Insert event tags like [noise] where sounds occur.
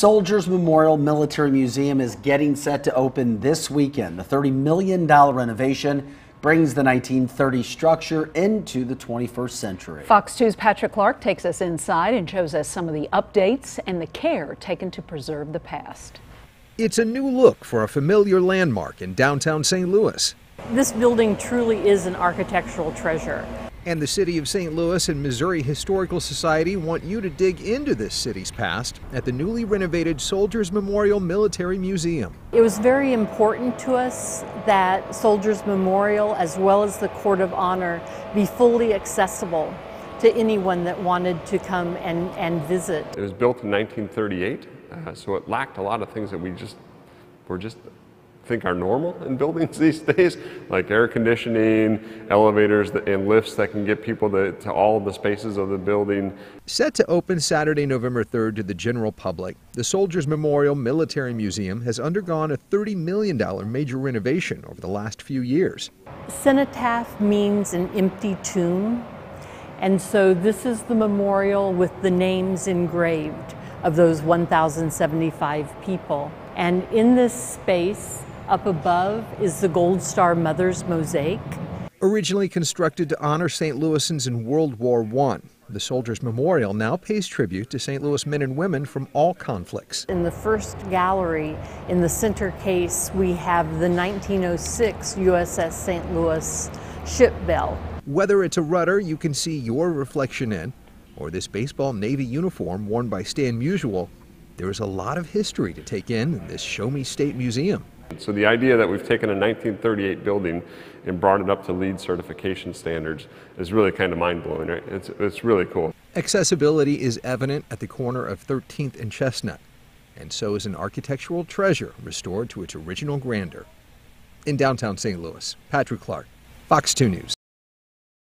Soldiers Memorial Military Museum is getting set to open this weekend. The $30 million renovation brings the 1930 structure into the 21st century. Fox 2's Patrick Clark takes us inside and shows us some of the updates and the care taken to preserve the past. It's a new look for a familiar landmark in downtown St. Louis. This building truly is an architectural treasure. And the City of St. Louis and Missouri Historical Society want you to dig into this city's past at the newly renovated Soldiers Memorial Military Museum. It was very important to us that Soldiers Memorial, as well as the Court of Honor, be fully accessible to anyone that wanted to come and, and visit. It was built in 1938, uh, so it lacked a lot of things that we just were just think are normal in buildings [laughs] these days, like air conditioning, elevators, and lifts that can get people to, to all the spaces of the building. Set to open Saturday, November 3rd to the general public, the Soldiers Memorial Military Museum has undergone a $30 million major renovation over the last few years. Cenotaph means an empty tomb, and so this is the memorial with the names engraved of those 1,075 people. And in this space, up above is the Gold Star Mother's mosaic. Originally constructed to honor St. Louisans in World War I, the Soldiers Memorial now pays tribute to St. Louis men and women from all conflicts. In the first gallery, in the center case, we have the 1906 USS St. Louis ship bell. Whether it's a rudder you can see your reflection in, or this baseball Navy uniform worn by Stan Musial, there is a lot of history to take in in this Show Me State Museum. So the idea that we've taken a 1938 building and brought it up to LEED certification standards is really kind of mind-blowing, right? It's, it's really cool. Accessibility is evident at the corner of 13th and Chestnut, and so is an architectural treasure restored to its original grandeur. In downtown St. Louis, Patrick Clark, Fox 2 News.